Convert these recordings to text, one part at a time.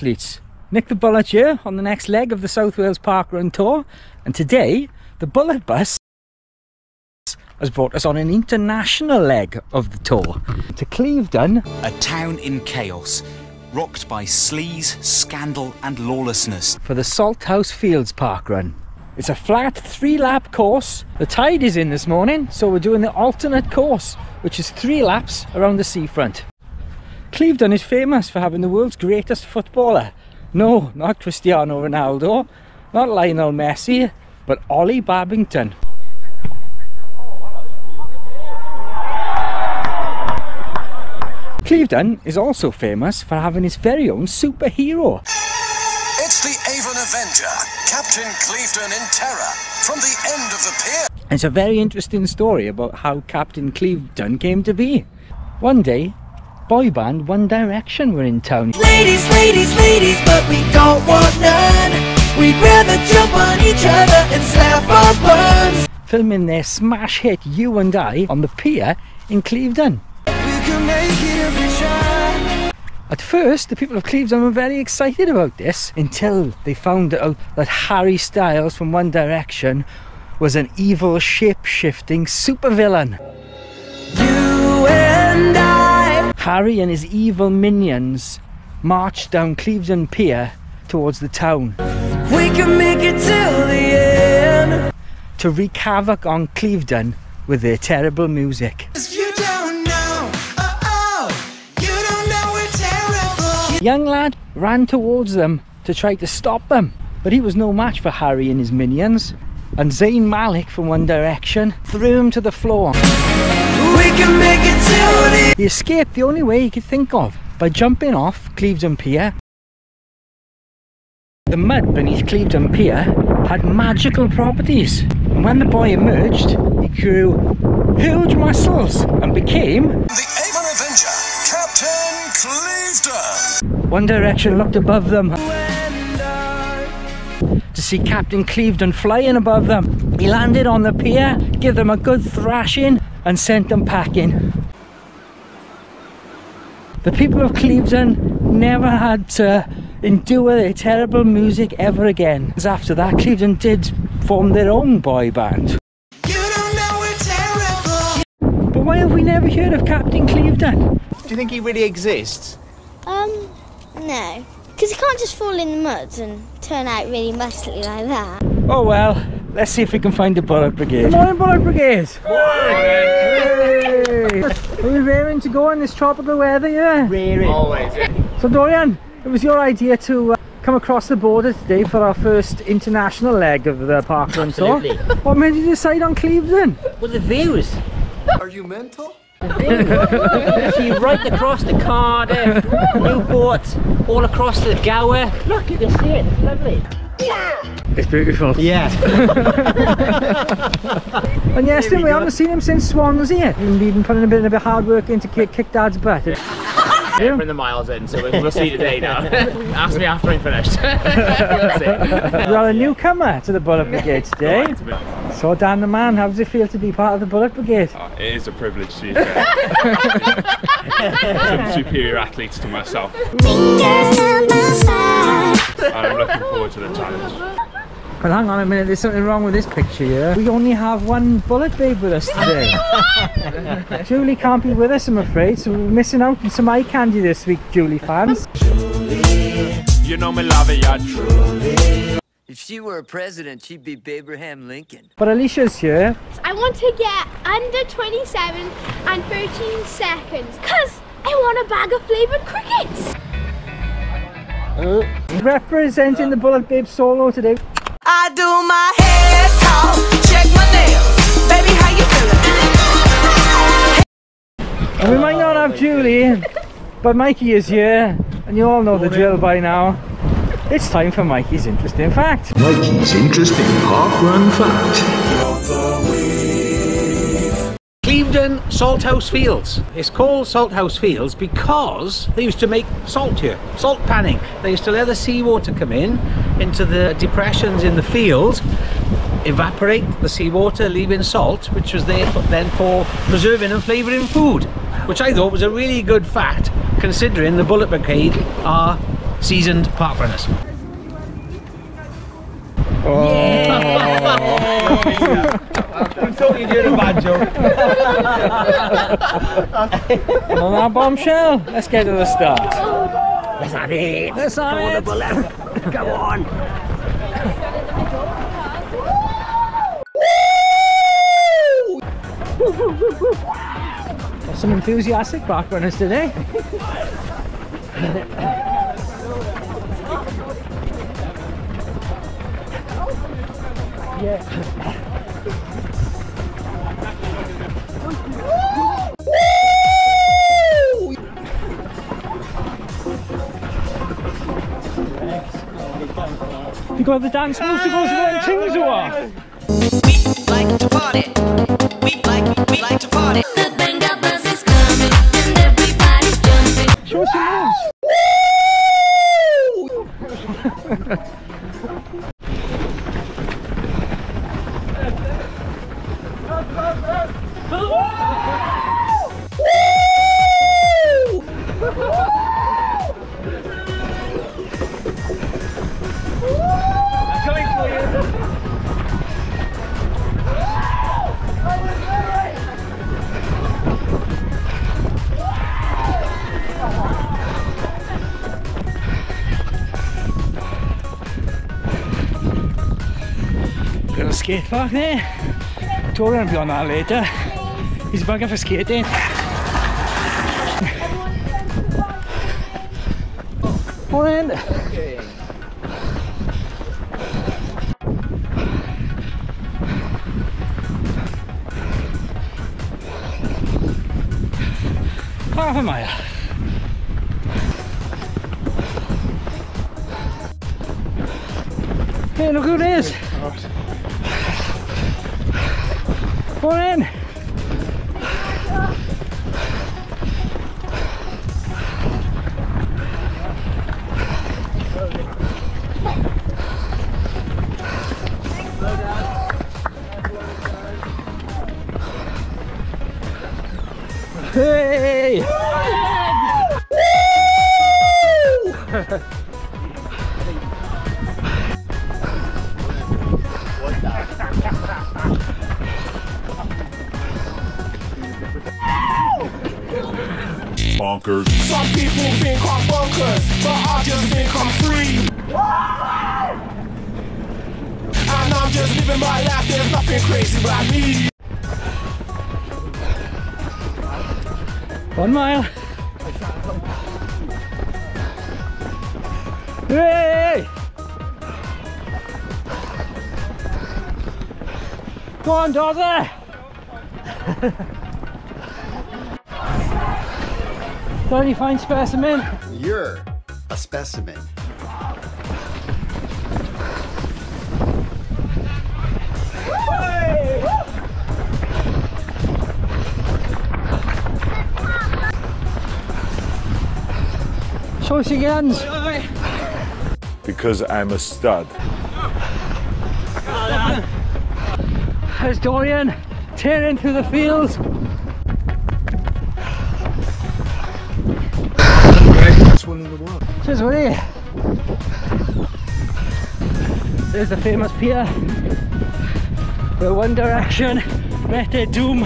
athletes. Nick the Bullet here on the next leg of the South Wales Park Run Tour. And today, the Bullet Bus has brought us on an international leg of the tour to Clevedon. A town in chaos, rocked by sleaze, scandal, and lawlessness. for the Salthouse Fields Park Run. It's a flat three lap course. The tide is in this morning, so we're doing the alternate course, which is three laps around the seafront. Clevedon is famous for having the world's greatest footballer. No, not Cristiano Ronaldo, not Lionel Messi, but Ollie Babington. Clevedon is also famous for having his very own superhero. It's the Avon Avenger, Captain Clevedon in terror, from the end of the pier. It's a very interesting story about how Captain Clevedon came to be. One day, boy band One Direction were in town. Ladies, ladies, ladies, but we don't want none. We'd rather jump on each other and slap our buns. filming their smash hit You and I on the pier in Clevedon. We can make it if we try. At first, the people of Clevedon were very excited about this until they found out that Harry Styles from One Direction was an evil shape-shifting supervillain. Harry and his evil minions marched down Clevedon Pier towards the town We can make it till the end. to wreak havoc on Clevedon with their terrible music. Know. Oh, oh. You don't know we're terrible. young lad ran towards them to try to stop them, but he was no match for Harry and his minions. And Zayn Malik from One Direction threw him to the floor. We can make it the He escaped the only way he could think of by jumping off Clevedon Pier. The mud beneath Clevedon Pier had magical properties, and when the boy emerged, he grew huge muscles and became. The Avon Avenger, Captain Clevedon. One Direction looked above them to see Captain Clevedon flying above them. He landed on the pier, gave them a good thrashing, and sent them packing. The people of Clevedon never had to endure their terrible music ever again. As After that, Clevedon did form their own boy band. You don't know we're terrible. But why have we never heard of Captain Clevedon? Do you think he really exists? Um, no. Because he can't just fall in the mud and turn out really muscly like that. Oh well, let's see if we can find the Bullet Brigade. Good morning, Bullet Brigade! Hey! Are we raring to go in this tropical weather, yeah? Raring. Always. So Dorian, it was your idea to uh, come across the border today for our first international leg of the park run tour. Absolutely. What made you decide on Clevedon? Well, the views. Are you mental? See right across the Cardiff, Newport, all across the Gower. Look, you can see it. It's lovely. It's beautiful. Yeah. And yes, then we haven't seen him since Swansea. We've been putting a bit of a hard work into kick, kick Dad's butt. Yeah. Bring the miles in, so we'll see today now. Ask me after I'm finished. We'll see. We've a newcomer to the Bullet Brigade today. So Dan the man, how does it feel to be part of the Bullet Brigade? Oh, it is a privilege to be fair. Some superior athletes to myself. And I'm looking forward to the challenge. But hang on a minute, there's something wrong with this picture here. We only have one Bullet Babe with us today. Julie can't be with us, I'm afraid, so we're missing out on some eye candy this week, Julie fans. You know me love it, yeah, true. If she were a president, she'd be Abraham Lincoln. But Alesha's here. I want to get under 27 and 13 seconds. Because I want a bag of flavoured crickets. Representing the Bullet Babe solo today. I do my hair talk, check my nails. Baby, how you feeling? And we might not have Julie, but Mikey is here, and you all know the drill by now. It's time for Mikey's interesting fact. Mikey's interesting park run fact. Clevedon Salthouse Fields. It's called Salthouse Fields because they used to make salt here, salt panning. They used to let the seawater come in into the depressions in the fields, evaporate the seawater, leaving salt, which was there for, then for preserving and flavouring food, which I thought was a really good fact considering the Bullet Brigade are seasoned park runners. Thought oh. you did a bad joke. On that bombshell, let's get to the start. Let's have it. Let's have Come it. bullet. Come on. Got some enthusiastic back runners today. You got the dance moves to go to them things or what? like to party. We like, we like to party. Park there. Tori will be on that later. He's bugger for skating. Come in. Half a mile. Hey, look who it is. Come on in. Hey! bonkers. Some people think I'm bonkers, but I just think I'm free. and I'm just living my life, there's nothing crazy about me. One mile. Hey! Go on, Dodger! 30 fine specimen. You're a specimen. Show us your hands. Because I'm a stud. There's Dorian tearing through the fields. There's the famous pier where One Direction met their doom.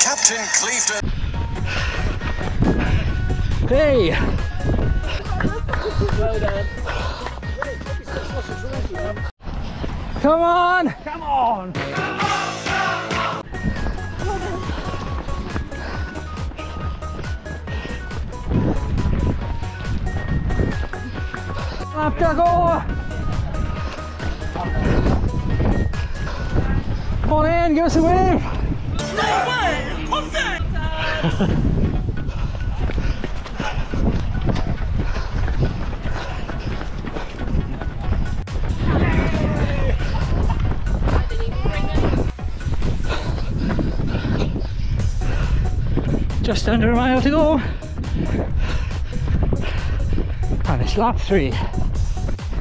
Captain Clevedon. Hey! Come on! Come on! Up to go! Come on in, give us a wave! Just under a mile to go. And it's lap three.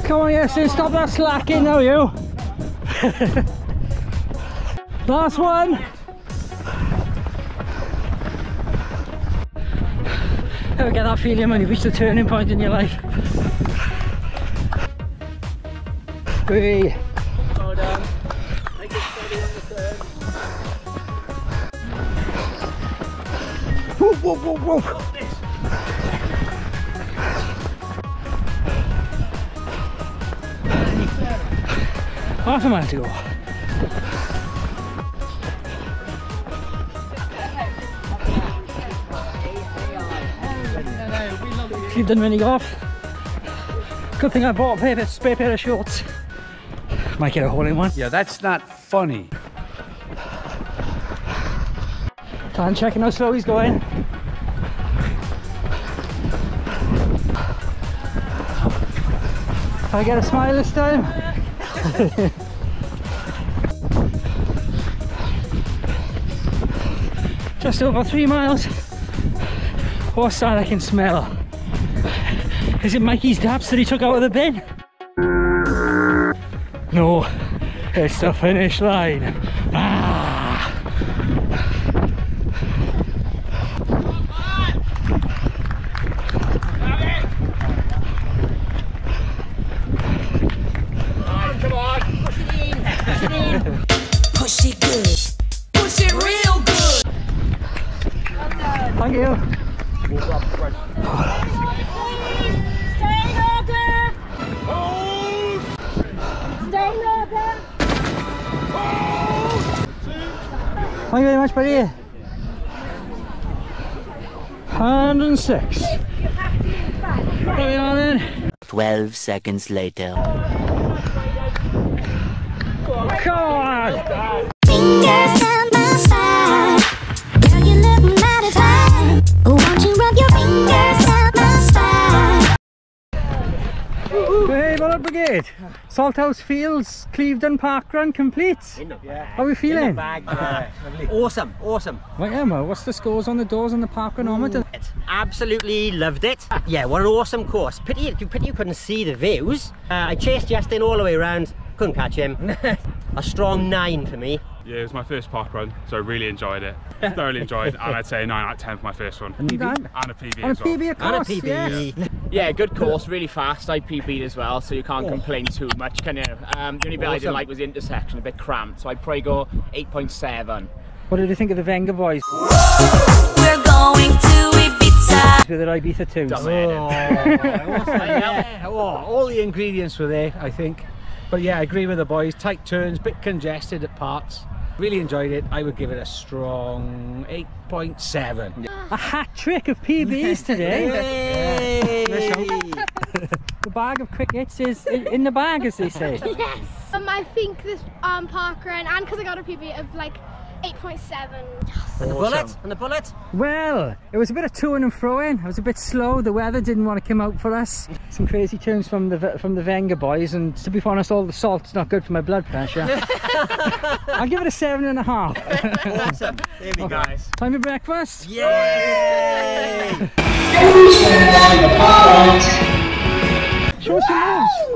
Come on, Justin, stop that slacking now, you. Last one. Ever get that feeling when you reach the turning point in your life? Three. Steady on Half a mile to go. Clevedon running off. Good thing I bought a pair of spare pair of shorts. Might get a hole in one. Yeah, that's not funny. Time checking how slow he's going. I get a smile this time. Just over three miles. What's that I can smell? Is it Mikey's daps that he took out of the bin? No, it's the finish line. Thank you very much, buddy. 106. There we are 12 seconds later. On! Fingers down my spine. Girl, you look mighty. Won't you rub your fingers down my spine? Hey, Brigade! Salthouse Fields, Clevedon Park Run complete. How are we feeling? Awesome, awesome. Right, Emma, what's the scores on the doors on the park run chronometer? Absolutely loved it. Yeah, what an awesome course. Pity, pity you couldn't see the views. Uh, I chased Justin all the way around, couldn't catch him. a strong nine for me. Yeah, it was my first park run, so I really enjoyed it. Thoroughly enjoyed, it, and I'd say 9 out of 10 for my first one. And And a PB And a as well. PB, of And a PB. yes. Yeah, good course, really fast. I PB'd as well, so you can't complain too much, can you? Um, the only bit I didn't like was the intersection, a bit cramped, so I'd probably go 8.7. What did you think of the Vengaboys We're going to Ibiza. with their Ibiza tunes? oh, all the ingredients were there, I think. But yeah, I agree with the boys. Tight turns, bit congested at parts. Really enjoyed it. I would give it a strong 8.7. A hat trick of PBs today. the bag of crickets is in in the bag, as they say. Yes. Um, I think this um park run, and because I got a PB of like 8.7. And the bullet, and the bullet. Well, it was a bit of toing and froing. It was a bit slow. The weather didn't want to come out for us. Some crazy turns from the from the Vengaboys, and to be honest, all the salt's not good for my blood pressure. I'll give it a seven and a half. Awesome. There we go. Time for breakfast. Yay! Show us your moves.